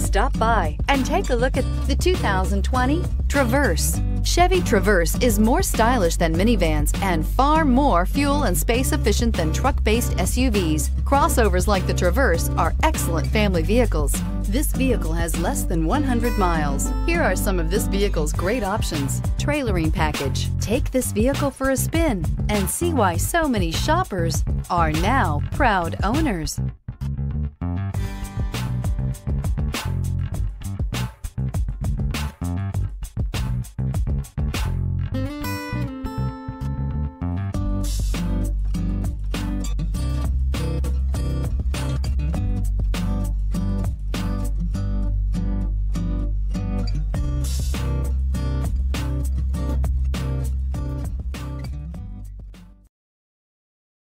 Stop by and take a look at the 2020 Traverse. Chevy Traverse is more stylish than minivans and far more fuel and space efficient than truck-based SUVs. Crossovers like the Traverse are excellent family vehicles. This vehicle has less than 100 miles. Here are some of this vehicle's great options. Trailering package. Take this vehicle for a spin and see why so many shoppers are now proud owners.